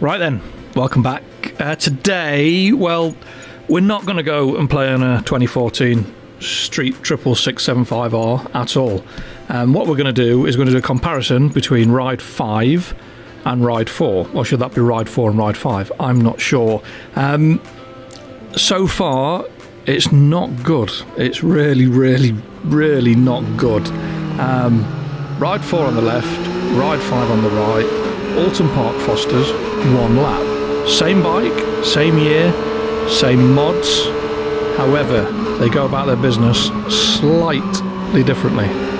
Right then, welcome back. Uh, today, well, we're not going to go and play on a 2014 Street Triple Six Seven Five R at all. Um, what we're going to do is going to do a comparison between Ride Five and Ride Four, or should that be Ride Four and Ride Five? I'm not sure. Um, so far, it's not good. It's really, really, really not good. Um, ride Four on the left, Ride Five on the right. Oulton Park Fosters, one lap. Same bike, same year, same mods. However, they go about their business slightly differently.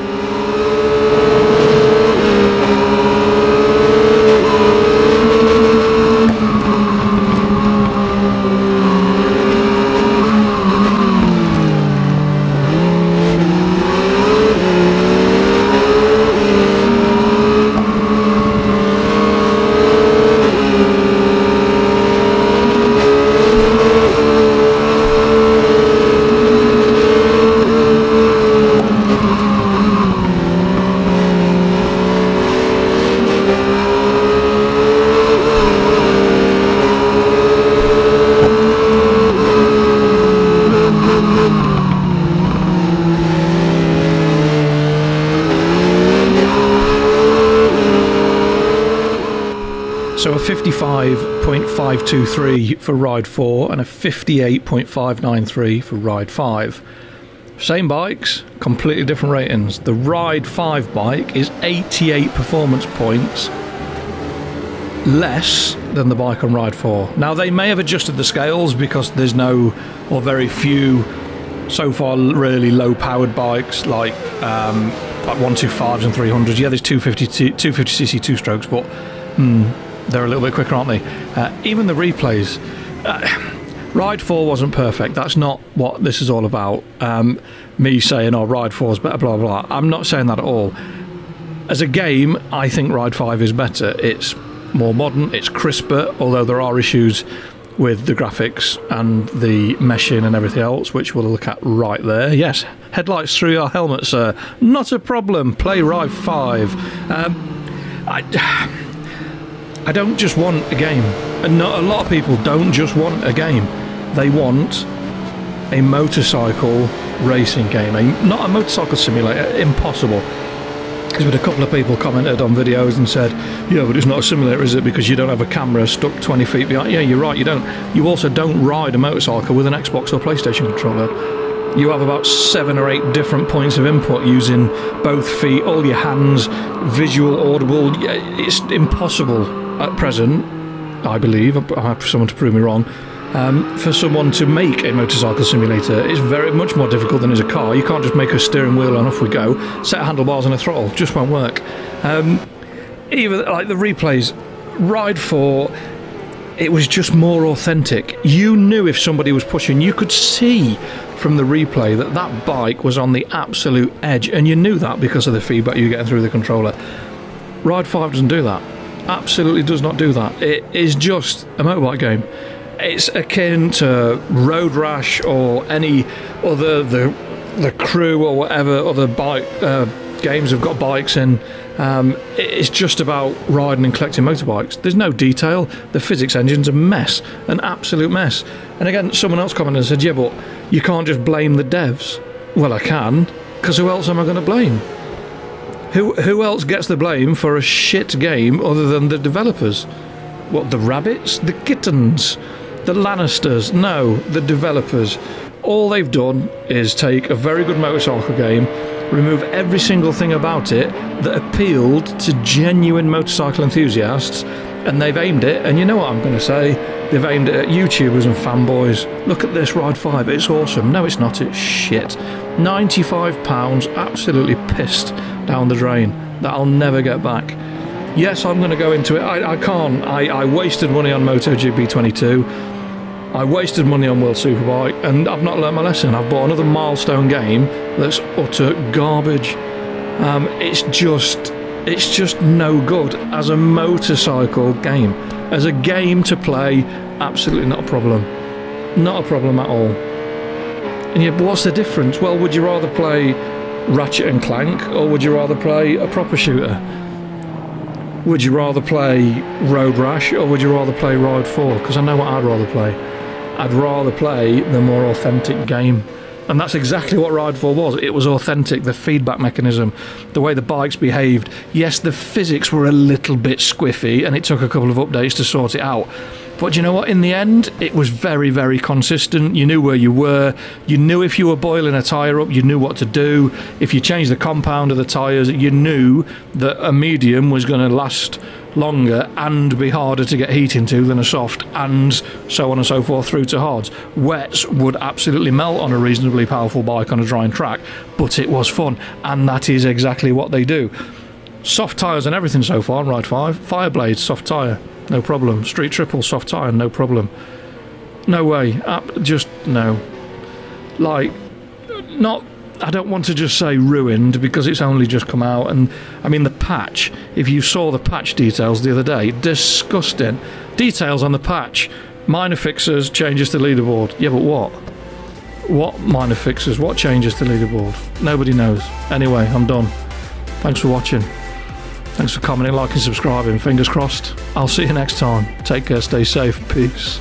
So a 55.523 for ride 4 and a 58.593 for ride 5. Same bikes, completely different ratings. The ride 5 bike is 88 performance points less than the bike on ride 4. Now they may have adjusted the scales because there's no or very few so far really low powered bikes like um, like 125s and 300s. Yeah, there's 250 250cc two strokes, but hmm, they're a little bit quicker, aren't they? Uh, even the replays. Uh, Ride 4 wasn't perfect. That's not what this is all about. Um, me saying, oh, Ride 4 is better, blah, blah, blah. I'm not saying that at all. As a game, I think Ride 5 is better. It's more modern, it's crisper, although there are issues with the graphics and the meshing and everything else, which we'll look at right there. Yes, headlights through your helmet, sir. Not a problem. Play Ride 5. Um, I. I don't just want a game. And not, a lot of people don't just want a game. They want a motorcycle racing game. A, not a motorcycle simulator. Impossible. Because a couple of people commented on videos and said, "Yeah, but it's not a simulator, is it? Because you don't have a camera stuck 20 feet behind." Yeah, you're right. You don't. You also don't ride a motorcycle with an Xbox or PlayStation controller. You have about seven or eight different points of input using both feet, all your hands, visual, audible. It's impossible at present, I believe, I have someone to prove me wrong, um, for someone to make a motorcycle simulator is very much more difficult than is a car. You can't just make a steering wheel and off we go, set handlebars and a throttle, just won't work. Um, even like the replays, Ride 4, it was just more authentic. You knew if somebody was pushing, you could see from the replay that that bike was on the absolute edge, and you knew that because of the feedback you get through the controller. Ride 5 doesn't do that absolutely does not do that. It is just a motorbike game. It's akin to Road Rash or any other the the crew or whatever other bike uh, games have got bikes in. Um, it's just about riding and collecting motorbikes. There's no detail. The physics engine's a mess, an absolute mess. And again, someone else commented and said, "Yeah, but you can't just blame the devs." Well, I can, because who else am I going to blame? Who who else gets the blame for a shit game other than the developers? What the rabbits, the kittens, the Lannisters? No, the developers. All they've done is take a very good motorcycle game, remove every single thing about it that appealed to genuine motorcycle enthusiasts, and they've aimed it. And you know what I'm going to say? They've aimed it at YouTubers and fanboys. Look at this Ride 5, it's awesome. No, it's not, it's shit. £95, absolutely pissed down the drain that I'll never get back. Yes, I'm going to go into it. I, I can't. I, I wasted money on MotoGP 22. I wasted money on World Superbike, and I've not learned my lesson. I've bought another milestone game that's utter garbage. Um, it's just, it's just no good as a motorcycle game. As a game to play, absolutely not a problem. Not a problem at all. And but what's the difference? Well, would you rather play Ratchet and Clank, or would you rather play a proper shooter? would you rather play Road Rash or would you rather play Ride 4? Because I know what I'd rather play. I'd rather play the more authentic game. And that's exactly what Ride 4 was. It was authentic, the feedback mechanism, the way the bikes behaved. Yes, the physics were a little bit squiffy and it took a couple of updates to sort it out. But you know what? In the end, it was very, very consistent. You knew where you were. You knew if you were boiling a tyre up, you knew what to do. If you changed the compound of the tyres, you knew that a medium was going to last longer and be harder to get heat into than a soft, and so on and so forth through to hards. Wets would absolutely melt on a reasonably powerful bike on a drying track, but it was fun, and that is exactly what they do. Soft tyres and everything so far on Ride 5. Fireblade, soft tyre no problem. Street triple, soft tyre, no problem. No way. Up, just no. Like, not. I don't want to just say ruined because it's only just come out. And I mean, the patch, if you saw the patch details the other day, disgusting. Details on the patch minor fixes, changes to leaderboard. Yeah, but what? What minor fixes? What changes to leaderboard? Nobody knows. Anyway, I'm done. Thanks for watching. Thanks for commenting, liking, and subscribing. Fingers crossed. I'll see you next time. Take care, stay safe. Peace.